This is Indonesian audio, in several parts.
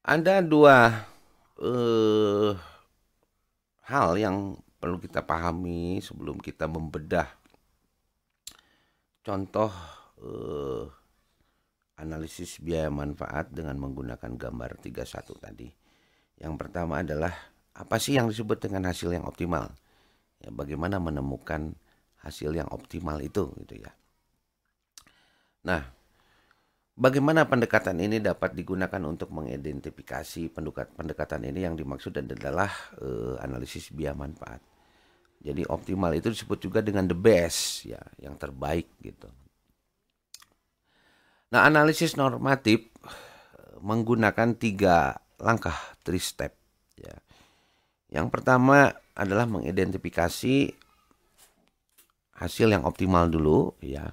Ada dua uh, hal yang perlu kita pahami sebelum kita membedah contoh uh, analisis biaya manfaat dengan menggunakan gambar 31 tadi. Yang pertama adalah apa sih yang disebut dengan hasil yang optimal? Ya, bagaimana menemukan hasil yang optimal itu gitu ya. Nah, Bagaimana pendekatan ini dapat digunakan untuk mengidentifikasi pendekatan ini yang dimaksud adalah uh, analisis biaya manfaat. Jadi optimal itu disebut juga dengan the best ya, yang terbaik gitu. Nah, analisis normatif eh, menggunakan tiga langkah three step ya. Yang pertama adalah mengidentifikasi hasil yang optimal dulu ya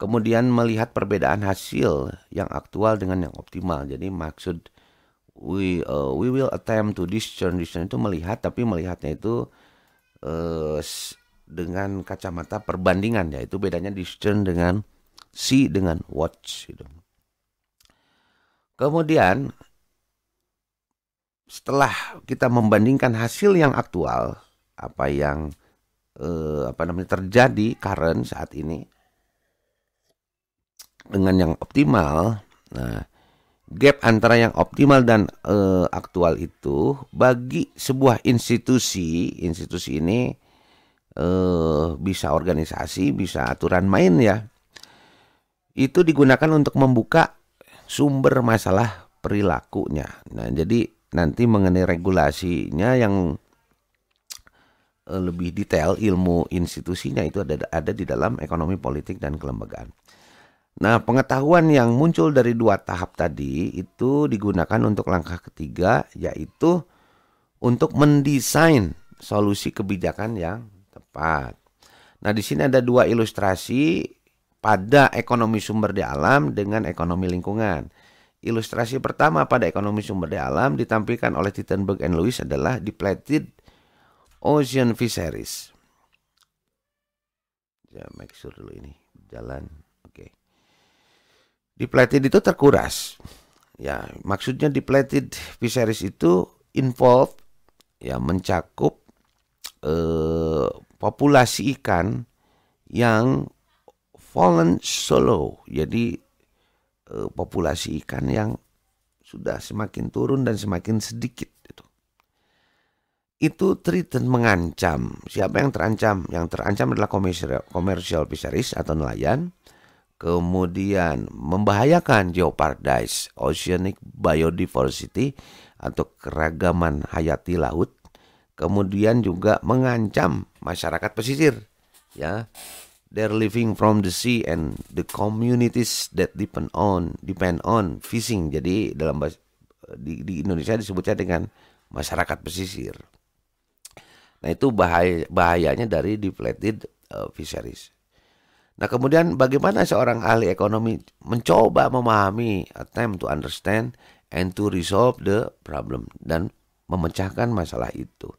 kemudian melihat perbedaan hasil yang aktual dengan yang optimal. Jadi maksud we uh, we will attempt to discern discern itu melihat tapi melihatnya itu uh, dengan kacamata perbandingan ya itu bedanya discern dengan see dengan watch gitu. Kemudian setelah kita membandingkan hasil yang aktual apa yang uh, apa namanya terjadi current saat ini dengan yang optimal. Nah, gap antara yang optimal dan uh, aktual itu bagi sebuah institusi, institusi ini uh, bisa organisasi, bisa aturan main ya. Itu digunakan untuk membuka sumber masalah perilakunya. Nah, jadi nanti mengenai regulasinya yang uh, lebih detail ilmu institusinya itu ada ada di dalam ekonomi politik dan kelembagaan. Nah, pengetahuan yang muncul dari dua tahap tadi itu digunakan untuk langkah ketiga, yaitu untuk mendesain solusi kebijakan yang tepat. Nah, di sini ada dua ilustrasi pada ekonomi sumber daya alam dengan ekonomi lingkungan. Ilustrasi pertama pada ekonomi sumber daya alam ditampilkan oleh Tittenberg and Lewis adalah depleted ocean fisheries. Ya, make sure dulu ini jalan. Depleted itu terkuras. Ya, maksudnya depleted fisheries itu involve ya mencakup eh, populasi ikan yang fallen solo. Jadi eh, populasi ikan yang sudah semakin turun dan semakin sedikit itu. Itu threaten mengancam. Siapa yang terancam? Yang terancam adalah commercial fisheries atau nelayan kemudian membahayakan geopardice, oceanic biodiversity atau keragaman hayati laut, kemudian juga mengancam masyarakat pesisir, ya. They're living from the sea and the communities that depend on depend on fishing. Jadi dalam di, di Indonesia disebutnya dengan masyarakat pesisir. Nah itu bahaya bahayanya dari deflated uh, fisheries. Nah kemudian bagaimana seorang ahli ekonomi mencoba memahami, attempt to understand and to resolve the problem dan memecahkan masalah itu.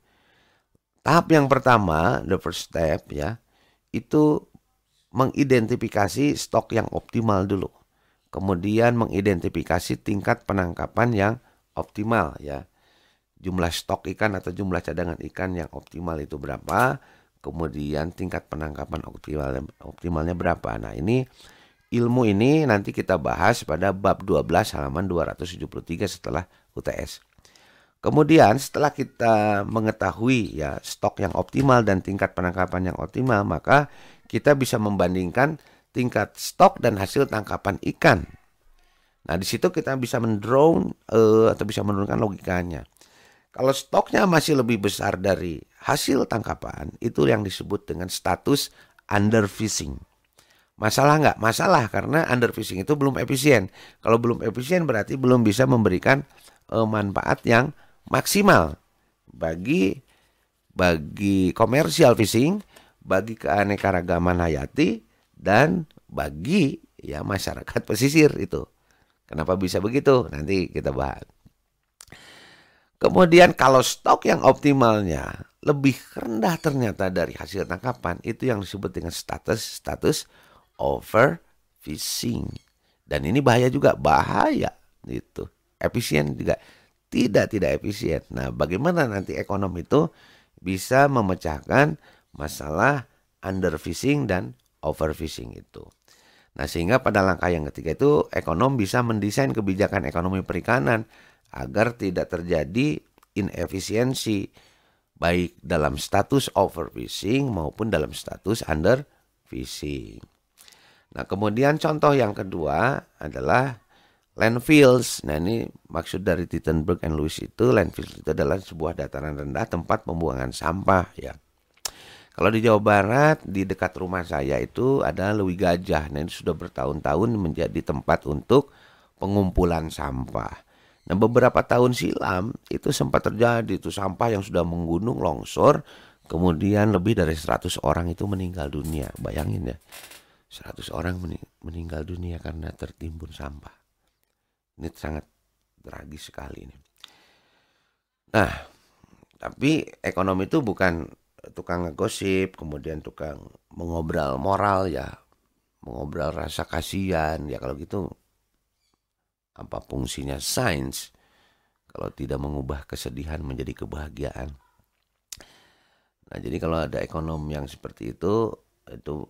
Tahap yang pertama, the first step ya, itu mengidentifikasi stok yang optimal dulu. Kemudian mengidentifikasi tingkat penangkapan yang optimal ya. Jumlah stok ikan atau jumlah cadangan ikan yang optimal itu berapa? Kemudian tingkat penangkapan optimalnya, optimalnya berapa. Nah ini ilmu ini nanti kita bahas pada bab 12 halaman 273 setelah UTS. Kemudian setelah kita mengetahui ya stok yang optimal dan tingkat penangkapan yang optimal, maka kita bisa membandingkan tingkat stok dan hasil tangkapan ikan. Nah, di situ kita bisa mendrone uh, atau bisa menurunkan logikanya. Kalau stoknya masih lebih besar dari hasil tangkapan, itu yang disebut dengan status underfishing. Masalah nggak? Masalah karena underfishing itu belum efisien. Kalau belum efisien berarti belum bisa memberikan uh, manfaat yang maksimal bagi bagi komersial fishing, bagi keanekaragaman hayati dan bagi ya masyarakat pesisir itu. Kenapa bisa begitu? Nanti kita bahas. Kemudian kalau stok yang optimalnya lebih rendah ternyata dari hasil tangkapan, itu yang disebut dengan status status overfishing. Dan ini bahaya juga, bahaya itu. efisien juga tidak tidak efisien. Nah, bagaimana nanti ekonomi itu bisa memecahkan masalah underfishing dan overfishing itu. Nah, sehingga pada langkah yang ketiga itu ekonom bisa mendesain kebijakan ekonomi perikanan agar tidak terjadi inefisiensi baik dalam status overfishing maupun dalam status underfishing. Nah, kemudian contoh yang kedua adalah landfills. Nah, ini maksud dari Tittenberg and Lewis itu landfills itu adalah sebuah dataran rendah tempat pembuangan sampah ya. Kalau di Jawa Barat di dekat rumah saya itu ada Lewi Gajah. Nah ini sudah bertahun-tahun menjadi tempat untuk pengumpulan sampah. Nah beberapa tahun silam itu sempat terjadi itu sampah yang sudah menggunung longsor. Kemudian lebih dari 100 orang itu meninggal dunia. Bayangin ya. 100 orang meninggal dunia karena tertimbun sampah. Ini sangat tragis sekali ini. Nah, tapi ekonomi itu bukan tukang ngegosip, kemudian tukang mengobrol moral ya, mengobrol rasa kasihan ya kalau gitu apa fungsinya sains kalau tidak mengubah kesedihan menjadi kebahagiaan. Nah, jadi kalau ada ekonom yang seperti itu itu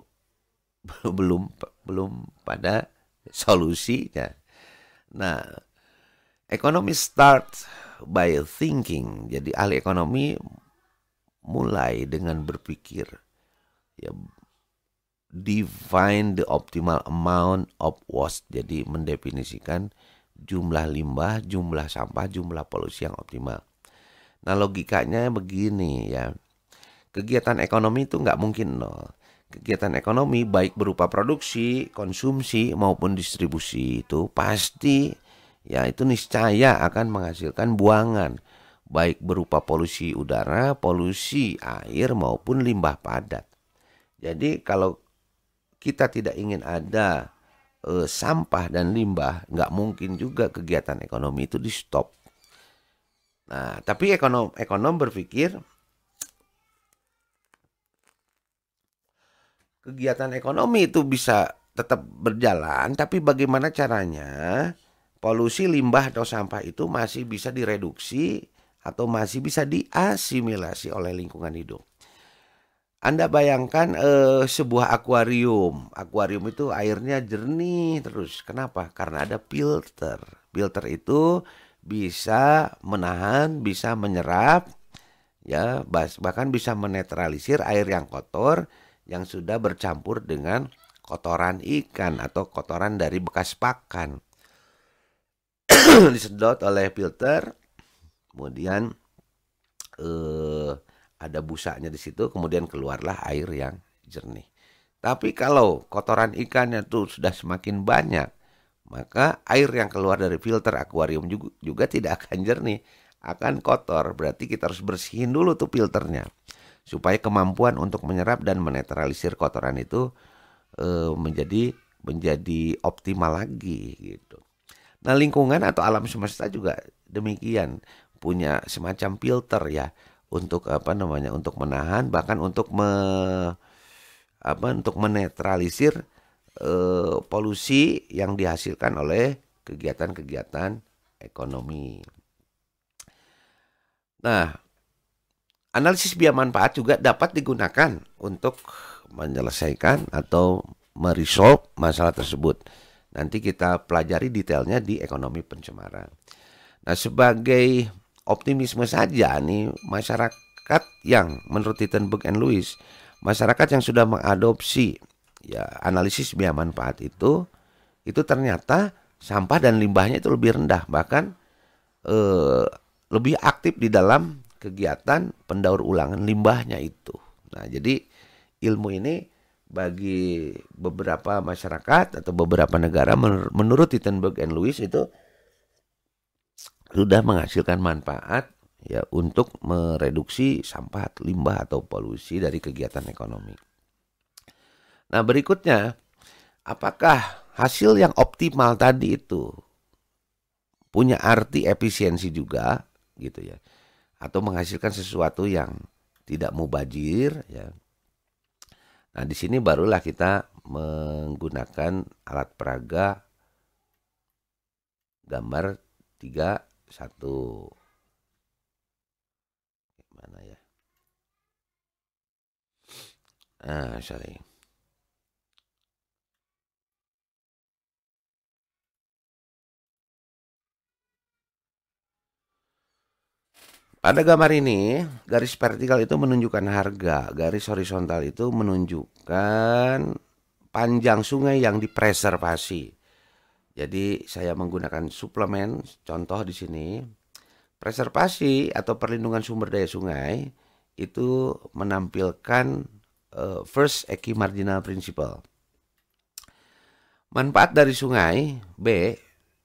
belum belum pada solusinya. Nah, ekonomi start by thinking. Jadi ahli ekonomi mulai dengan berpikir ya define the optimal amount of waste jadi mendefinisikan jumlah limbah jumlah sampah jumlah polusi yang optimal. Nah logikanya begini ya. Kegiatan ekonomi itu nggak mungkin nol. Kegiatan ekonomi baik berupa produksi konsumsi maupun distribusi itu pasti ya itu niscaya akan menghasilkan buangan. Baik berupa polusi udara, polusi air maupun limbah padat. Jadi kalau kita tidak ingin ada e, sampah dan limbah, nggak mungkin juga kegiatan ekonomi itu di stop. Nah, tapi ekonom ekonom berpikir kegiatan ekonomi itu bisa tetap berjalan, tapi bagaimana caranya polusi limbah atau sampah itu masih bisa direduksi atau masih bisa diasimilasi oleh lingkungan hidup. Anda bayangkan eh, sebuah akuarium. Akuarium itu airnya jernih terus. Kenapa? Karena ada filter. Filter itu bisa menahan, bisa menyerap, ya bahkan bisa menetralisir air yang kotor yang sudah bercampur dengan kotoran ikan atau kotoran dari bekas pakan. Disedot oleh filter, kemudian eh, ada busanya di situ kemudian keluarlah air yang jernih tapi kalau kotoran ikannya tuh sudah semakin banyak maka air yang keluar dari filter akuarium juga, juga tidak akan jernih akan kotor berarti kita harus bersihin dulu tuh filternya supaya kemampuan untuk menyerap dan menetralisir kotoran itu e, menjadi menjadi optimal lagi gitu. Nah lingkungan atau alam semesta juga demikian punya semacam filter ya untuk apa namanya untuk menahan bahkan untuk me apa untuk menetralisir eh, polusi yang dihasilkan oleh kegiatan-kegiatan ekonomi. Nah, analisis biaya manfaat juga dapat digunakan untuk menyelesaikan atau meresolve masalah tersebut. Nanti kita pelajari detailnya di ekonomi pencemaran. Nah, sebagai optimisme saja nih masyarakat yang menurut Tittenberg and Lewis masyarakat yang sudah mengadopsi ya analisis biaya manfaat itu itu ternyata sampah dan limbahnya itu lebih rendah bahkan eh, lebih aktif di dalam kegiatan pendaur ulangan limbahnya itu. Nah, jadi ilmu ini bagi beberapa masyarakat atau beberapa negara menurut Tittenberg and Lewis itu sudah menghasilkan manfaat ya untuk mereduksi sampah, limbah atau polusi dari kegiatan ekonomi. Nah, berikutnya apakah hasil yang optimal tadi itu punya arti efisiensi juga gitu ya atau menghasilkan sesuatu yang tidak mubajir ya. Nah, di sini barulah kita menggunakan alat peraga gambar tiga satu. Mana ya? Ah sorry. Pada gambar ini, garis vertikal itu menunjukkan harga, garis horizontal itu menunjukkan panjang sungai yang dipreservasi. Jadi saya menggunakan suplemen, contoh di sini, preservasi atau perlindungan sumber daya sungai itu menampilkan uh, first equi marginal principle. Manfaat dari sungai B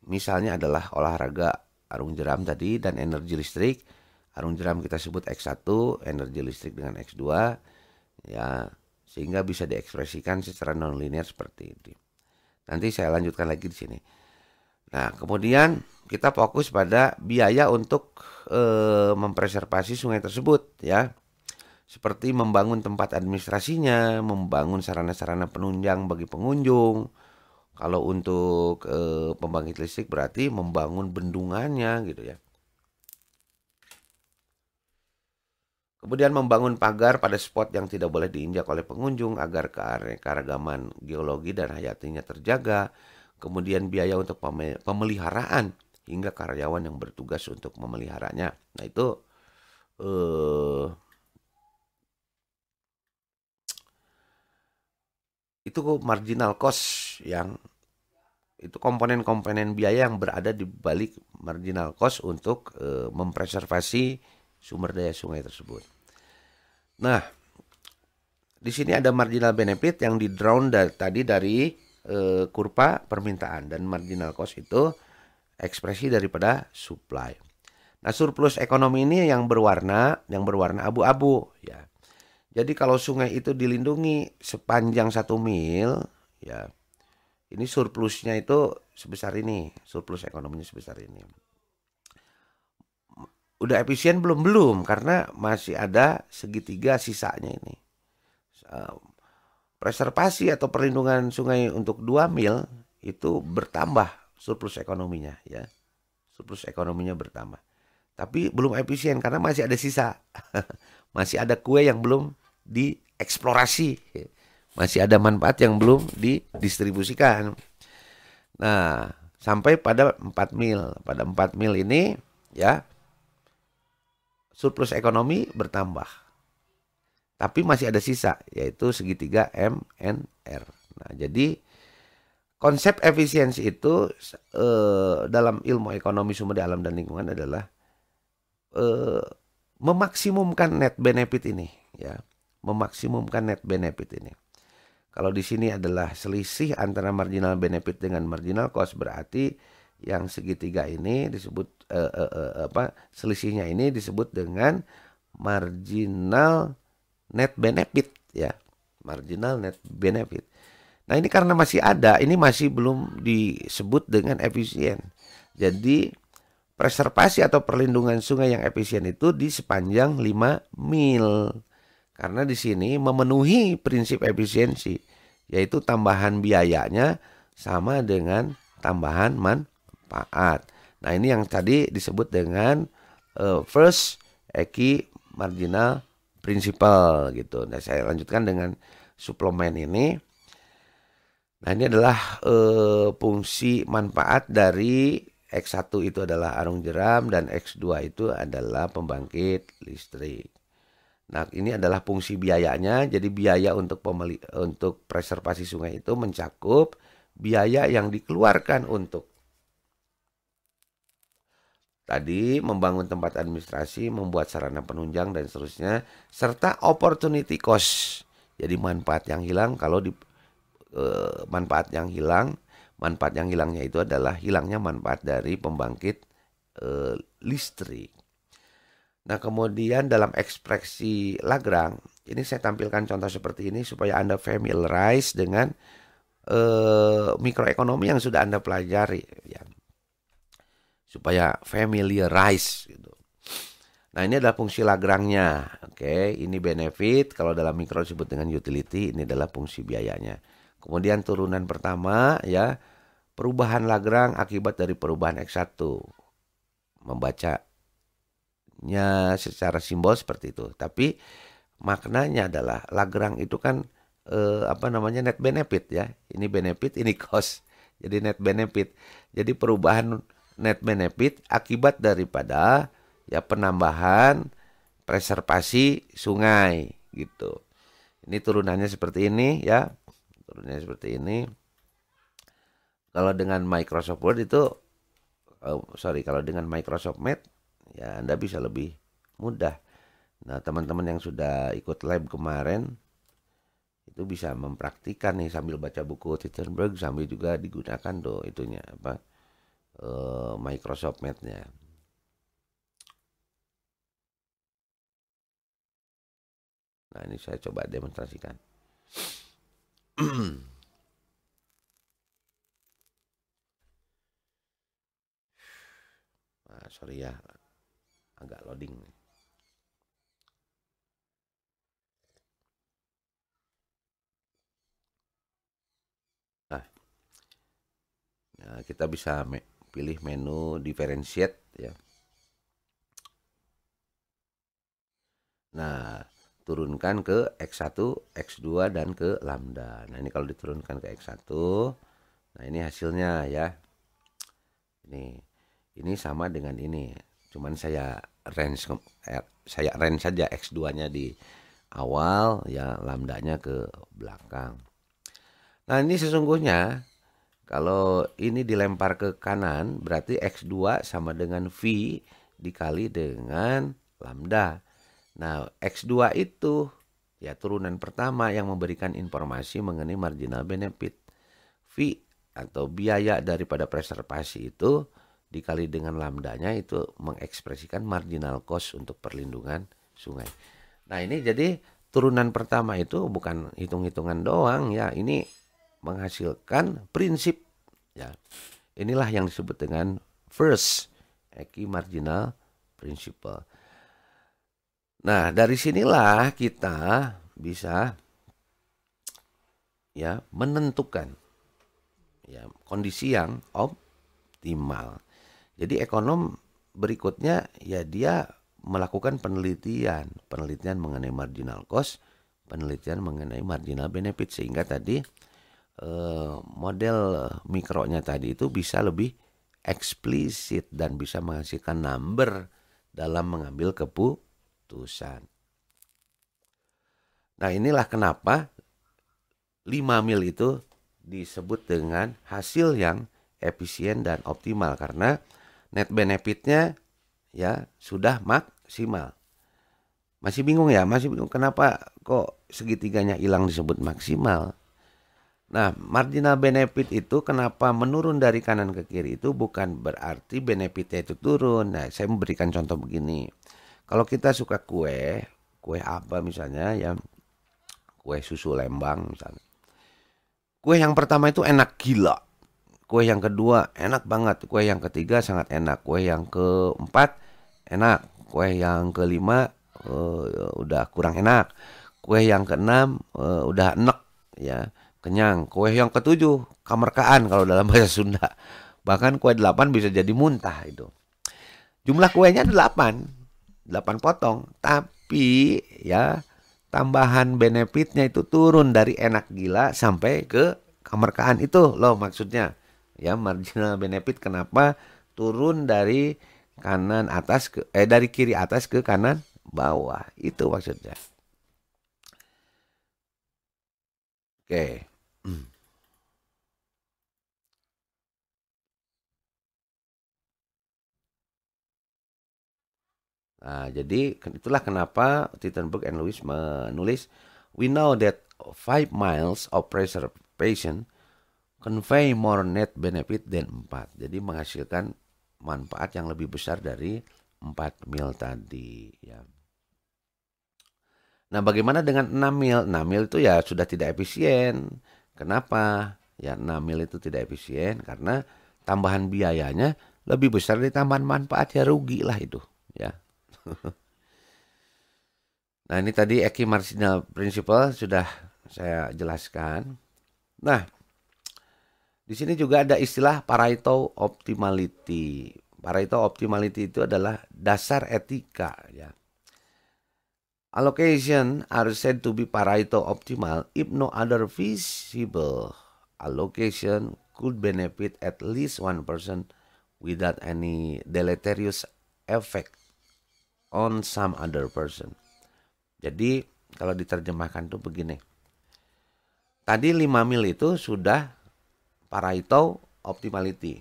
misalnya adalah olahraga arung jeram tadi dan energi listrik arung jeram kita sebut X1, energi listrik dengan X2 ya sehingga bisa diekspresikan secara nonlinear seperti ini. Nanti saya lanjutkan lagi di sini. Nah, kemudian kita fokus pada biaya untuk e, mempreservasi sungai tersebut ya. Seperti membangun tempat administrasinya, membangun sarana-sarana penunjang bagi pengunjung. Kalau untuk e, pembangkit listrik berarti membangun bendungannya gitu ya. Kemudian membangun pagar pada spot yang tidak boleh diinjak oleh pengunjung agar keanekaragaman geologi dan hayatinya terjaga. Kemudian biaya untuk pemeliharaan hingga karyawan yang bertugas untuk memeliharanya. Nah itu eh, itu marginal cost yang itu komponen-komponen biaya yang berada di balik marginal cost untuk e, mempreservasi sumber daya sungai tersebut. Nah, di sini ada marginal benefit yang di drawn da tadi dari e, kurva permintaan dan marginal cost itu ekspresi daripada supply. Nah, surplus ekonomi ini yang berwarna yang berwarna abu-abu ya. Jadi kalau sungai itu dilindungi sepanjang satu mil ya, ini surplusnya itu sebesar ini, surplus ekonominya sebesar ini udah efisien belum? Belum karena masih ada segitiga sisanya ini. Preservasi atau perlindungan sungai untuk dua mil itu bertambah surplus ekonominya ya. Surplus ekonominya bertambah. Tapi belum efisien karena masih ada sisa. Masih ada kue yang belum dieksplorasi. Masih ada manfaat yang belum didistribusikan. Nah sampai pada 4 mil. Pada 4 mil ini ya surplus ekonomi bertambah. Tapi masih ada sisa yaitu segitiga MNR. Nah, jadi konsep efisiensi itu eh, dalam ilmu ekonomi sumber daya alam dan lingkungan adalah eh, memaksimumkan net benefit ini ya, memaksimumkan net benefit ini. Kalau di sini adalah selisih antara marginal benefit dengan marginal cost berarti yang segitiga ini disebut uh, uh, uh, apa selisihnya ini disebut dengan marginal net benefit ya. Marginal net benefit. Nah ini karena masih ada ini masih belum disebut dengan efisien. Jadi preservasi atau perlindungan sungai yang efisien itu di sepanjang 5 mil. Karena di sini memenuhi prinsip efisiensi yaitu tambahan biayanya sama dengan tambahan man manfaat. Nah ini yang tadi disebut dengan uh, first Eki marginal principle gitu. Nah saya lanjutkan dengan suplemen ini. Nah ini adalah uh, fungsi manfaat dari X1 itu adalah arung jeram dan X2 itu adalah pembangkit listrik. Nah, ini adalah fungsi biayanya. Jadi biaya untuk pemeli untuk preservasi sungai itu mencakup biaya yang dikeluarkan untuk Tadi membangun tempat administrasi, membuat sarana penunjang dan seterusnya, serta opportunity cost. Jadi manfaat yang hilang kalau di eh, manfaat yang hilang, manfaat yang hilangnya itu adalah hilangnya manfaat dari pembangkit eh, listrik. Nah, kemudian dalam ekspresi Lagrang, ini saya tampilkan contoh seperti ini supaya Anda familiarize dengan eh, mikroekonomi yang sudah Anda pelajari ya supaya familiarize gitu. Nah ini adalah fungsi Lagrangnya, oke. Ini benefit kalau dalam mikro disebut dengan utility. Ini adalah fungsi biayanya. Kemudian turunan pertama ya perubahan Lagrang akibat dari perubahan x1. membacanya secara simbol seperti itu. Tapi maknanya adalah Lagrange itu kan eh, apa namanya net benefit ya. Ini benefit, ini cost. Jadi net benefit. Jadi perubahan net benefit akibat daripada ya penambahan preservasi sungai gitu. Ini turunannya seperti ini ya. Turunannya seperti ini. Kalau dengan Microsoft Word itu oh, sorry kalau dengan Microsoft Med ya Anda bisa lebih mudah. Nah, teman-teman yang sudah ikut lab kemarin itu bisa mempraktikkan nih sambil baca buku Tittenberg sambil juga digunakan tuh itunya apa uh, Microsoft Med-nya. Nah, ini saya coba demonstrasikan. nah, sorry ya, agak loading nih. Nah, kita bisa pilih menu differentiate ya. Nah, turunkan ke X1, X2 dan ke lambda. Nah, ini kalau diturunkan ke X1, nah ini hasilnya ya. Ini ini sama dengan ini. Cuman saya range eh, saya range saja X2-nya di awal ya lambdanya ke belakang. Nah, ini sesungguhnya kalau ini dilempar ke kanan berarti X2 sama dengan V dikali dengan lambda. Nah, X2 itu ya turunan pertama yang memberikan informasi mengenai marginal benefit. Fee atau biaya daripada preservasi itu dikali dengan lambdanya itu mengekspresikan marginal cost untuk perlindungan sungai. Nah, ini jadi turunan pertama itu bukan hitung-hitungan doang ya, ini menghasilkan prinsip ya. Inilah yang disebut dengan first equi marginal principle. Nah, dari sinilah kita bisa ya menentukan ya kondisi yang optimal. Jadi ekonom berikutnya ya dia melakukan penelitian, penelitian mengenai marginal cost, penelitian mengenai marginal benefit sehingga tadi eh, model mikronya tadi itu bisa lebih eksplisit dan bisa menghasilkan number dalam mengambil kepu keputusan. Nah inilah kenapa 5 mil itu disebut dengan hasil yang efisien dan optimal karena net benefitnya ya sudah maksimal. Masih bingung ya, masih bingung kenapa kok segitiganya hilang disebut maksimal. Nah, marginal benefit itu kenapa menurun dari kanan ke kiri itu bukan berarti benefitnya itu turun. Nah, saya memberikan contoh begini. Kalau kita suka kue, kue apa misalnya ya, kue susu Lembang misalnya. Kue yang pertama itu enak gila. Kue yang kedua enak banget. Kue yang ketiga sangat enak. Kue yang keempat enak. Kue yang kelima uh, udah kurang enak. Kue yang keenam uh, udah enak ya kenyang. Kue yang ketujuh kamerkaan kalau dalam bahasa Sunda. Bahkan kue delapan bisa jadi muntah itu. Jumlah kuenya delapan 8 potong, tapi ya tambahan benefitnya itu turun dari enak gila sampai ke kemerkaan itu loh maksudnya. Ya marginal benefit kenapa turun dari kanan atas ke eh dari kiri atas ke kanan bawah. Itu maksudnya. Oke. Nah, jadi itulah kenapa Tittenberg and Lewis menulis We know that 5 miles of preservation convey more net benefit than 4. Jadi menghasilkan manfaat yang lebih besar dari 4 mil tadi ya. Nah, bagaimana dengan 6 mil? 6 mil itu ya sudah tidak efisien. Kenapa? Ya 6 mil itu tidak efisien karena tambahan biayanya lebih besar dari tambahan manfaat ya rugi lah itu ya nah ini tadi Eki marginal principle sudah saya jelaskan. Nah, di sini juga ada istilah Pareto optimality. Pareto optimality itu adalah dasar etika ya. Allocation are said to be Pareto optimal if no other visible allocation could benefit at least one person without any deleterious effect on some other person. Jadi kalau diterjemahkan tuh begini. Tadi 5 mil itu sudah Pareto optimality.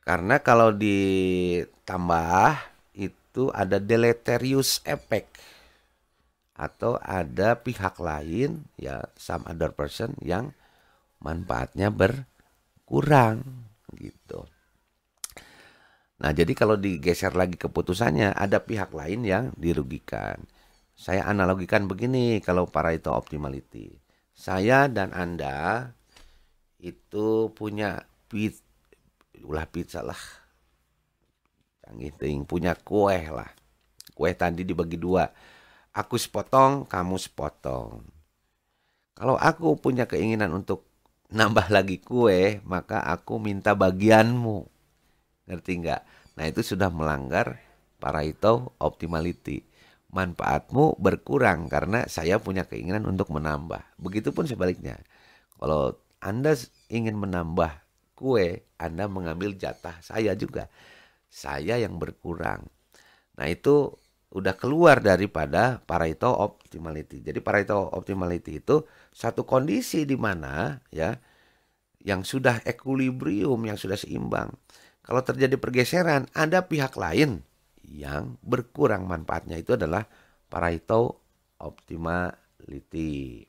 Karena kalau ditambah itu ada deleterious effect atau ada pihak lain ya some other person yang manfaatnya berkurang gitu. Nah, jadi kalau digeser lagi keputusannya ada pihak lain yang dirugikan. Saya analogikan begini kalau para itu optimality. Saya dan Anda itu punya pizza, ulah pizza lah canggih ting punya kue lah. Kue tadi dibagi dua. Aku sepotong kamu sepotong. Kalau aku punya keinginan untuk nambah lagi kue maka aku minta bagianmu. Ngerti nggak? Nah itu sudah melanggar para itu optimality. Manfaatmu berkurang karena saya punya keinginan untuk menambah. Begitupun sebaliknya. Kalau anda ingin menambah kue anda mengambil jatah saya juga saya yang berkurang. Nah itu udah keluar daripada Pareto optimality. Jadi Pareto optimality itu satu kondisi di mana ya yang sudah equilibrium, yang sudah seimbang. Kalau terjadi pergeseran, ada pihak lain yang berkurang manfaatnya itu adalah Pareto optimality.